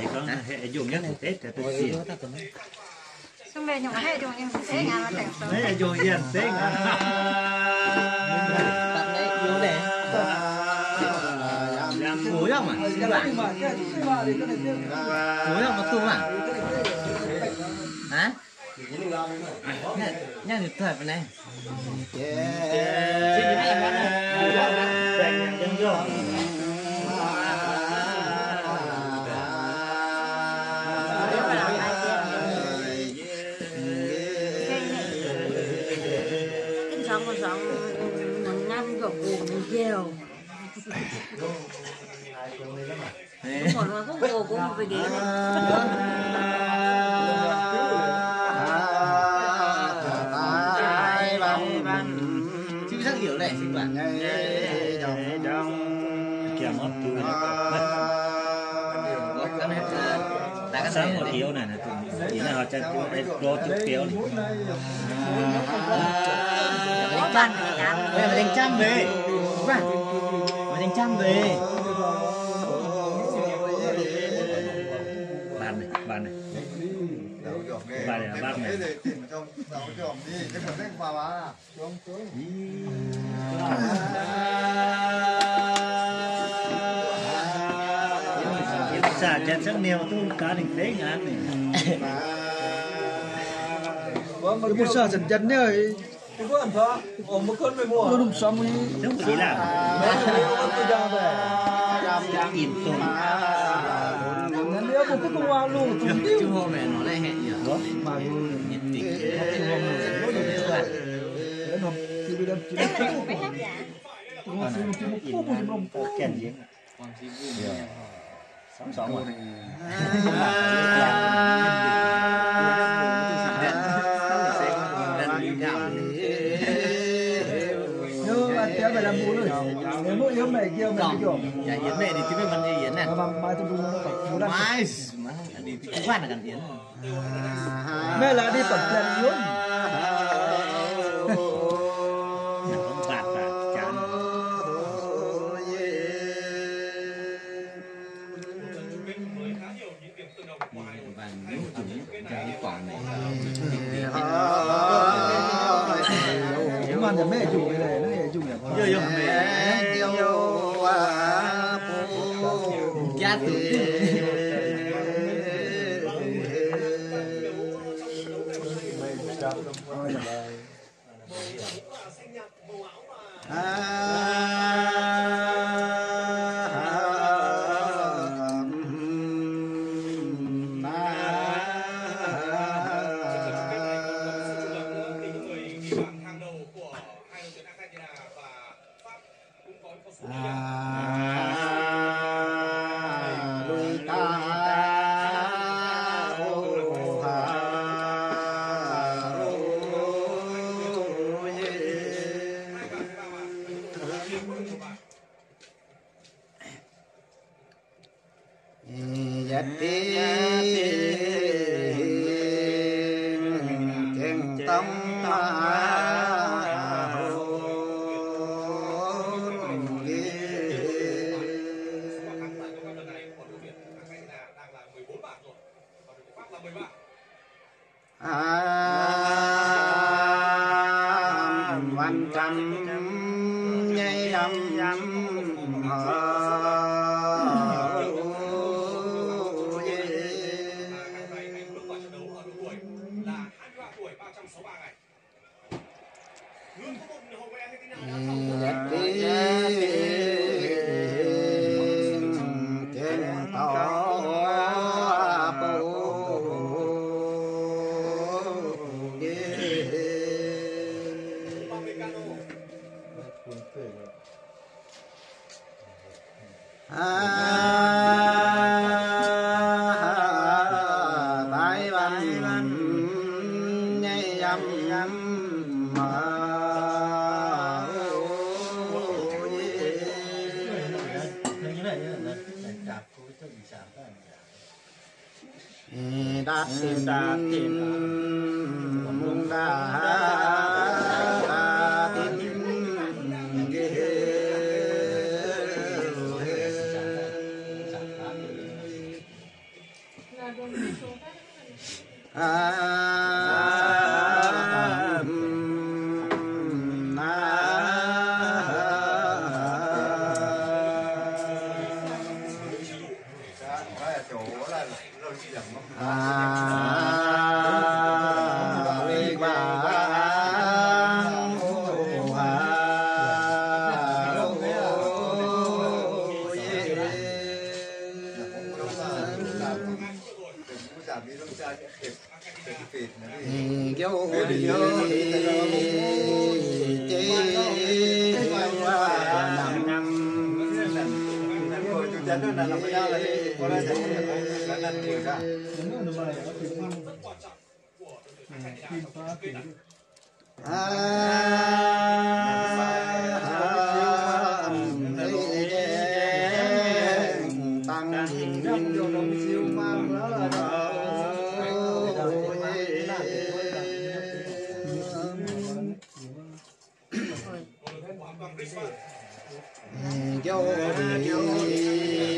thì con hệ dùng nhất tết là tôi xỉu xong rồi nhung hay dùng nhưng thế nhà là đấy dùng yên tết à tặng đấy vô để muối không à muối không có tung à hả nha nha được thật này xong rồi một mình một năm gọc mình chiều một mà cũng bồ cũng một cái gì chứ rất hiểu này sinh bạn kia mất chú đã sáng một kiểu này là chỉ là họ cho chú đây đo chút này nhà Bây giờ mà đánh trăm về. Mà Mà đánh trăm về. Bàn này bàn này. Bàn này là bàn này. Xả chén sắc nhiều tôi cá đình tế ngán này. Cái một sở dần dần này cũng bữa ăn phở ổn một cơn mười mùa đúng xong đi đúng chỉ là tôi ra về Nhìn tùng nó nếu một cái công luôn chúng tiêu Chứ hôm này nó lại hẹn nhỉ mà Nhiệt tình Chứ hôm này nó là nhiều bạn đến hôm thì chỉ phải hát giả một phút chỉ một phút một phút một kèn rồi yếm này kia mình kiểu Dạ Yến này thì chứ biết vấn gì Yến này? Mà mai tôi bún nó phải văn trăm nhây âm nhắm đạt tìm đạt tìm mùng đà đà Ah. 牛力。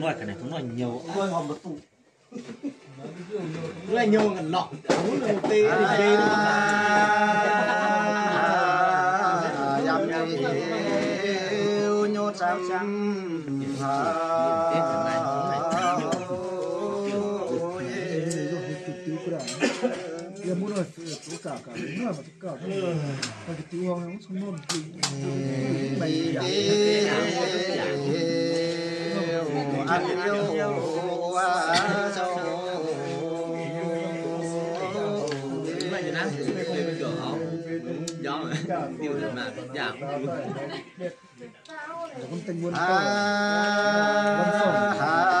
nói cái này đúng nói nhiều nói hòm một tủ là nhiều ngần lọ muốn là một tê thì tê dám đi yêu nhốt trăm trăm 그 도사 아까 누나 맞을까? 거기 뛰어오면 손목 많이 Dạ. Dạ. Dạ. Dạ. Dạ.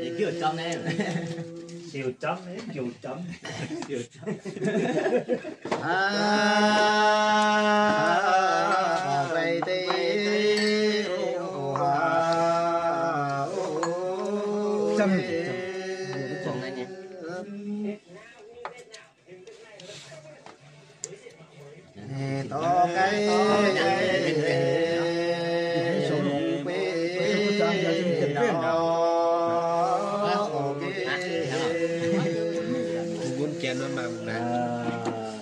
Vậy kiểu trong em. Siêu chấm ấy, kiều chấm. Kiều chấm quê muốn chén nó mà nè À,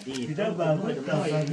đi đâu vào mất rồi sang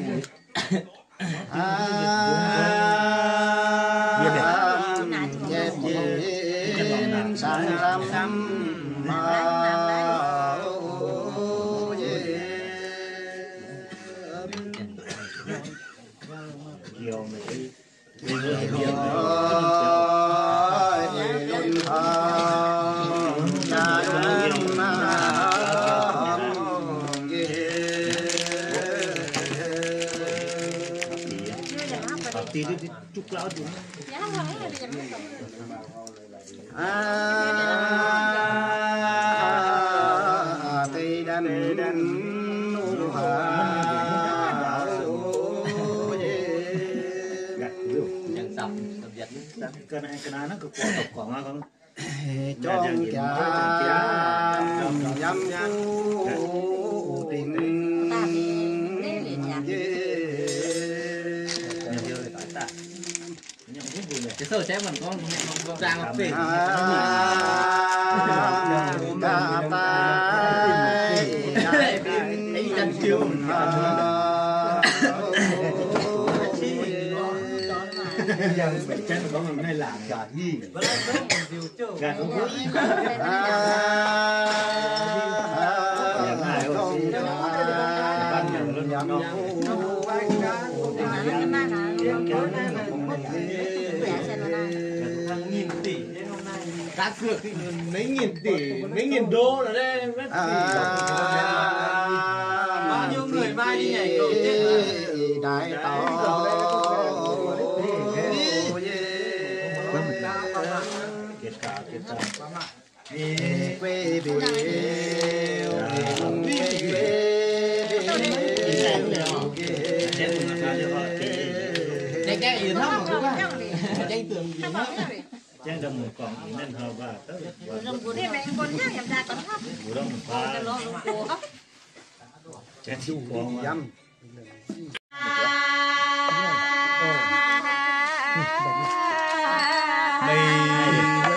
này cái này nó cứ quả tộc quả mà con trong cha nhâm tình Cái sơ chế mình có Con trang ngọc phê Chân có người này làm gì Gạt không vui cá cược thì mấy nghìn tỷ mấy nghìn đô là đây bao nhiêu người mai đi nhảy cầu chết đại tàu Kiệt quê biểu mà Cái cái gì thăm mà cũng có Cái tường gì đó Chân đồng một còn nên hợp và tới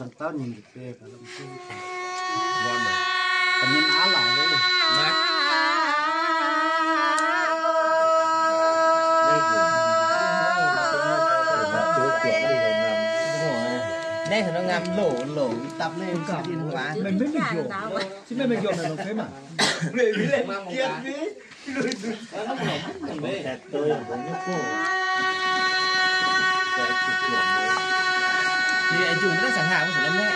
một con mà dâm Đây Còn khát hợp chạp nữa Quán có tay. mày gì đấy Lò đi nó là cái này tiếng này mày cái mình ngồi là cái là chả mà chơi phụ nữ Chơi cuối Nó có gắt mũi đâu đấy đây mà sang tao nhìn được kia cả lâm sư ngon mà còn nhìn á lại đấy Đây của Mà chỗ cửa đi đồng nằm Đây thì nó ngắm lỗ lỗ tập lên cả điên quá Mình biết mình hiểu. chứ mày mình dùng là nó thế mà. Người bị lên kiệt đi Còn tẹt tôi cũng nhúc cô Tẹt chụp chuột đấy Thì anh dùng nó sẵn hàng của lâm mẹ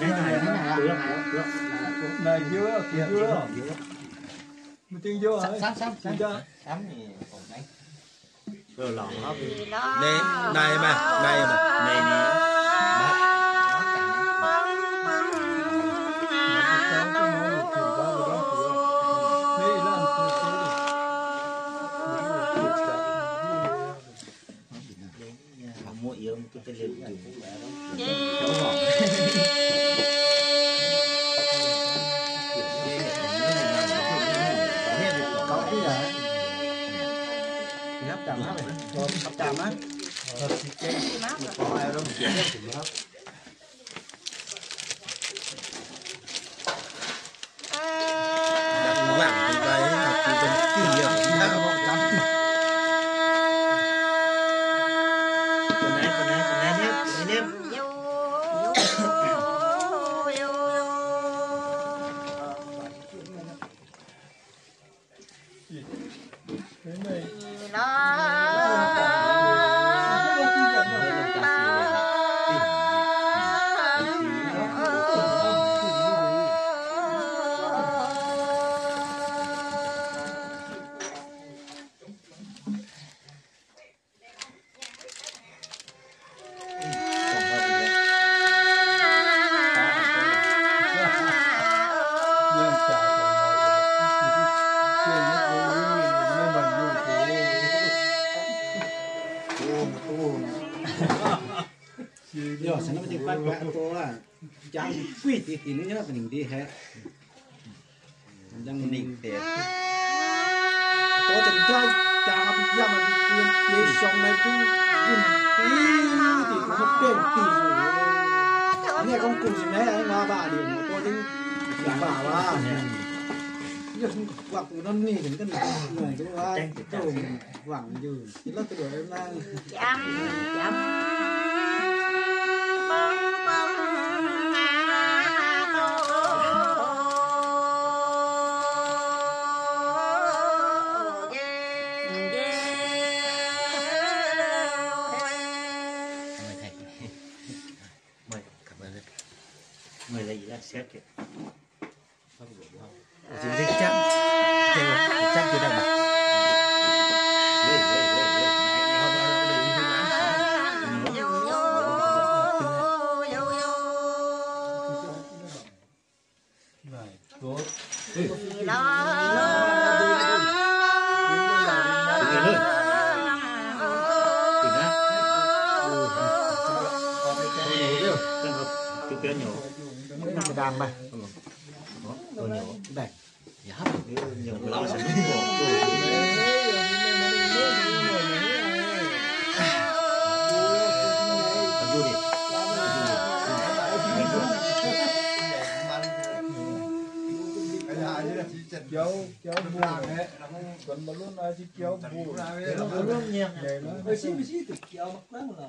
Đây này Được Được này chưa kìa chưa mình tin vô sắm sắm sắm chưa Sắm thì còn đánh Rồi lỏng nó này này mà này mà. Này nè Mua yếu một cái liệu dùng ini nya pening di he jang ning de to jang ja jang abi mà ma bi kien xong song chú tu in ti ti ko pen ti su ne kon gì si anh ai ma ba di mo tính jang ya ba wa giờ không quạt của nó nỉ đến cái này cũng là trâu vàng dư chỉ là cái đồ em đang chăm chăm chú kéo nhổ. cái đàn mà Đồ nhổ. đây Dạ, nhổ cái lọ sẽ đúng bộ. Kéo kéo bù còn mà luôn là chỉ kéo nó luôn nhẹ vậy nó Ơi xin xin tự kéo mặc lắm là.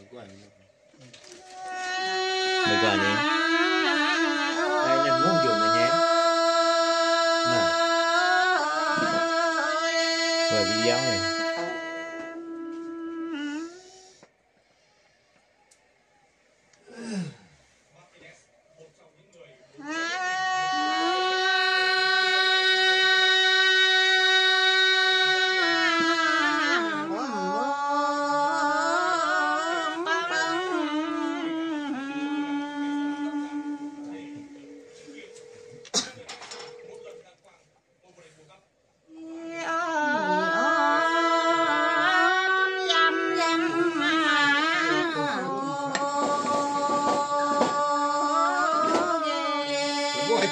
mấy quả này mấy quả này đây là ngôn dụng này nhé. Này rồi video này.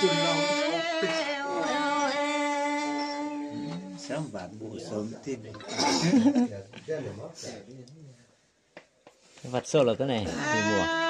Lên lên vào. phát à là nó quay kéo rồi sớm và bù sớm tim vật sâu là cái này thì mùa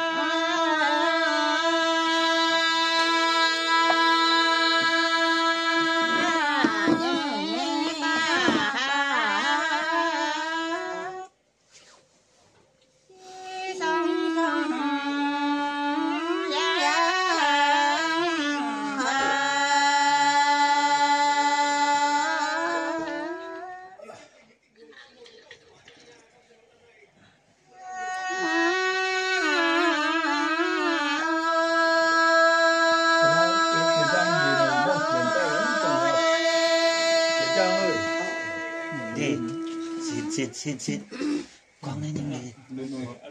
đi. Xin xin xin xin. Con này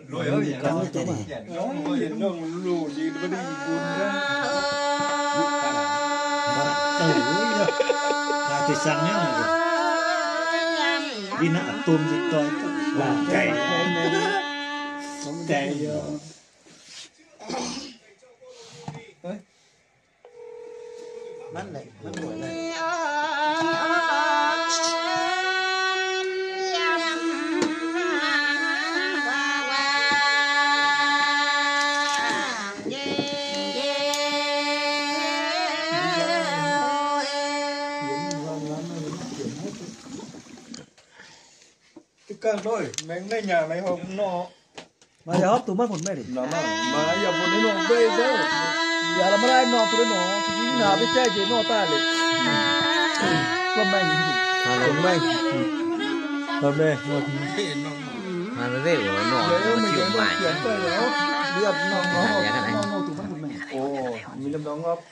rồi ơi con này thế này rồi từ là tôi sang nhá đi nã tôm gì tôi là cày cày Mắt này, mắt càng thôi mình ngay nhà này hôm nó Mà giờ hấp tụi mắt một mẹ đi. nó mà mà giờ một đến nó bê đó Giờ là mà ai nọ tụi nó, thì đi nào biết chơi gì nó ta lại. Con mày. Con mày. Con mày. mà nó nó nọ Vậy nó mình chịu nó mãi Bây giờ nó nó nó nó tụi mắt một mẹ. ồ mình làm đó ngọc